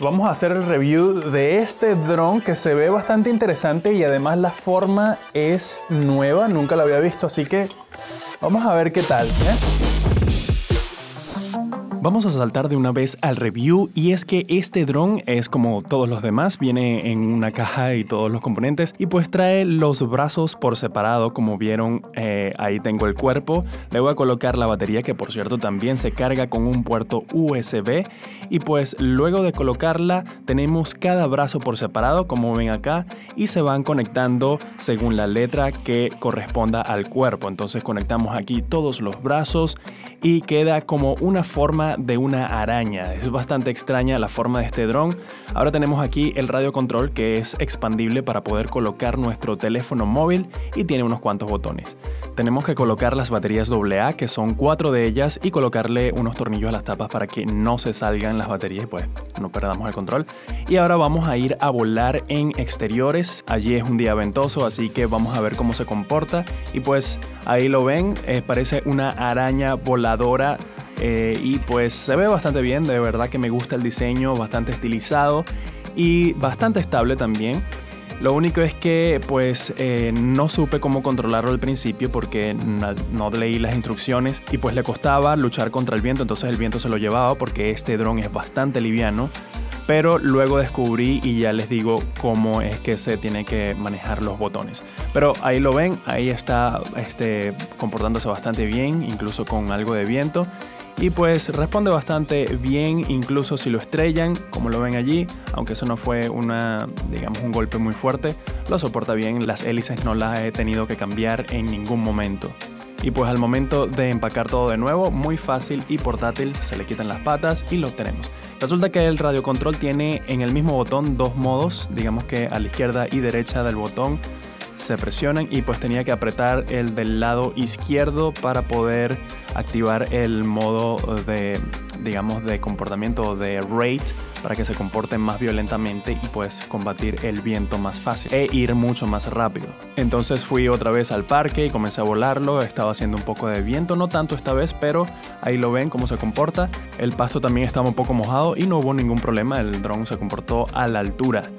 Vamos a hacer el review de este dron que se ve bastante interesante y además la forma es nueva, nunca la había visto, así que vamos a ver qué tal. ¿eh? Vamos a saltar de una vez al review y es que este dron es como todos los demás, viene en una caja y todos los componentes y pues trae los brazos por separado como vieron eh, ahí tengo el cuerpo, le voy a colocar la batería que por cierto también se carga con un puerto USB y pues luego de colocarla tenemos cada brazo por separado como ven acá y se van conectando según la letra que corresponda al cuerpo. Entonces conectamos aquí todos los brazos y queda como una forma de una araña. Es bastante extraña la forma de este dron. Ahora tenemos aquí el radio control que es expandible para poder colocar nuestro teléfono móvil y tiene unos cuantos botones. Tenemos que colocar las baterías AA, que son cuatro de ellas, y colocarle unos tornillos a las tapas para que no se salgan las baterías y pues no perdamos el control. Y ahora vamos a ir a volar en exteriores. Allí es un día ventoso, así que vamos a ver cómo se comporta. Y pues ahí lo ven, eh, parece una araña voladora eh, y pues se ve bastante bien, de verdad que me gusta el diseño, bastante estilizado y bastante estable también. Lo único es que pues eh, no supe cómo controlarlo al principio porque no, leí las instrucciones y pues le costaba luchar contra el viento, entonces el viento se lo llevaba porque este dron es bastante liviano. Pero luego descubrí y ya les digo cómo es que se tiene que manejar los botones. Pero ahí lo ven, ahí está este, comportándose bastante bien, incluso con algo de viento y pues responde bastante bien incluso si lo estrellan como lo ven allí aunque eso no fue una digamos un golpe muy fuerte lo soporta bien las hélices no las he tenido que cambiar en ningún momento. Y pues al momento de empacar todo de nuevo muy fácil y portátil se le quitan las patas y lo tenemos. Resulta que el radio control tiene en el mismo botón dos modos, digamos que a la izquierda y derecha del botón se presionan y pues tenía que apretar el del lado izquierdo para poder activar el modo de, digamos, de comportamiento de rate para que se comporten más violentamente y pues combatir el viento más fácil e ir mucho más rápido. Entonces fui otra vez al parque y comencé a volarlo, estaba haciendo un poco de viento, no tanto esta vez, pero ahí lo ven cómo se comporta. El pasto también estaba un poco mojado y no hubo ningún problema, el dron se comportó a la altura.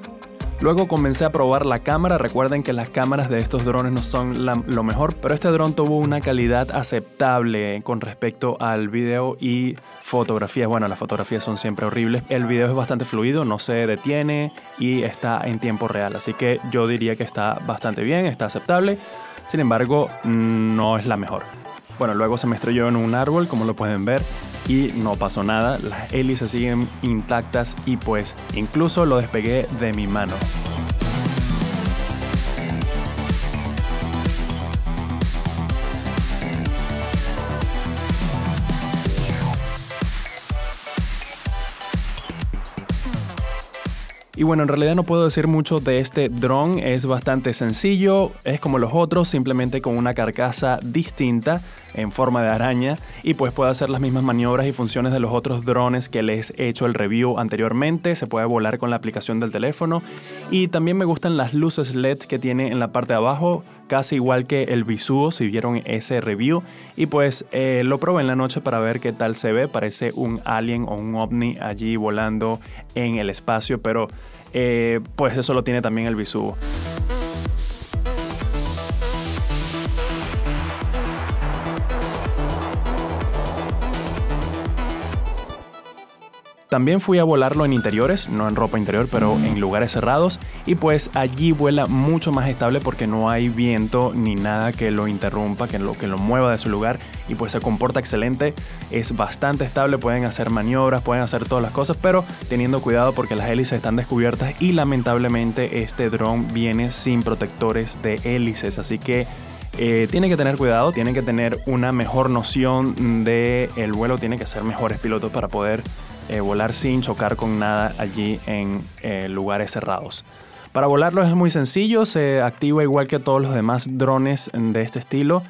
Luego comencé a probar la cámara, recuerden que las cámaras de estos drones no son lo mejor, pero este dron tuvo una calidad aceptable con respecto al video y fotografías. Bueno, las fotografías son siempre horribles. El video es bastante fluido, no se detiene y está en tiempo real, así que yo diría que está bastante bien, está aceptable. Sin embargo, no es la mejor. Bueno, luego se me estrelló en un árbol, como lo pueden ver, y no pasó nada. Las hélices siguen intactas y pues incluso lo despegué de mi mano. Y bueno, en realidad no puedo decir mucho de este dron, es bastante sencillo, es como los otros, simplemente con una carcasa distinta en forma de araña y pues puede hacer las mismas maniobras y funciones de los otros drones que les he hecho el review anteriormente, se puede volar con la aplicación del teléfono. Y también me gustan las luces LED que tiene en la parte de abajo, casi igual que el Visuo si vieron ese review. Y pues eh, lo probé en la noche para ver qué tal se ve, parece un alien o un ovni allí volando en el espacio, pero eh, pues eso lo tiene también el Visuo. También fui a volarlo en interiores, no en ropa interior, pero en lugares cerrados. Y pues allí vuela mucho más estable porque no hay viento ni nada que lo interrumpa, que lo, que lo mueva de su lugar. Y pues se comporta excelente, es bastante estable, pueden hacer maniobras, pueden hacer todas las cosas, pero teniendo cuidado porque las hélices están descubiertas y lamentablemente este dron viene sin protectores de hélices, así que eh, tienen que tener cuidado, tienen que tener una mejor noción del el vuelo, tienen que ser mejores pilotos para poder eh, volar sin chocar con nada allí en eh, lugares cerrados. Para volarlo es muy sencillo, se activa igual que todos los demás drones de este estilo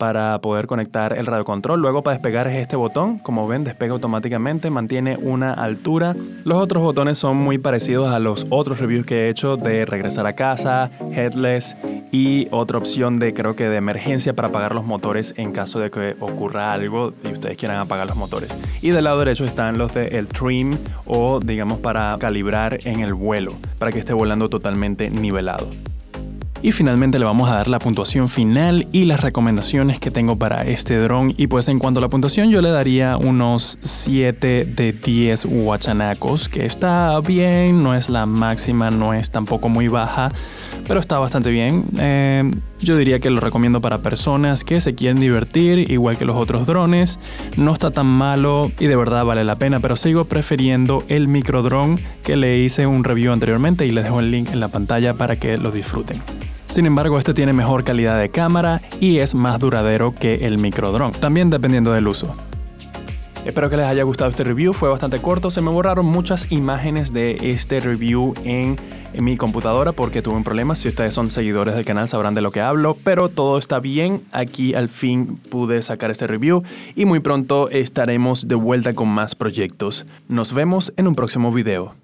para poder conectar el radio control. Luego para despegar es este botón, como ven despega automáticamente, mantiene una altura. Los otros botones son muy parecidos a los otros reviews que he hecho de regresar a casa, headless y otra opción de creo que de emergencia para apagar los motores en caso de que ocurra algo y ustedes quieran apagar los motores. Y del lado derecho están los de el trim o digamos para calibrar en el vuelo, para que esté volando totalmente nivelado. Y finalmente le vamos a dar la puntuación final y las recomendaciones que tengo para este dron. Y pues en cuanto a la puntuación yo le daría unos 7 de 10 guachanacos, que está bien, no es la máxima, no es tampoco muy baja, pero está bastante bien. Eh, yo diría que lo recomiendo para personas que se quieren divertir, igual que los otros drones. No está tan malo y de verdad vale la pena, pero sigo prefiriendo el micro drone que le hice un review anteriormente y les dejo el link en la pantalla para que lo disfruten. Sin embargo, este tiene mejor calidad de cámara y es más duradero que el microdrone, también dependiendo del uso. Espero que les haya gustado este review, fue bastante corto, se me borraron muchas imágenes de este review en, mi computadora porque tuve un problema, si ustedes son seguidores del canal sabrán de lo que hablo, pero todo está bien, aquí al fin pude sacar este review y muy pronto estaremos de vuelta con más proyectos. Nos vemos en un próximo video.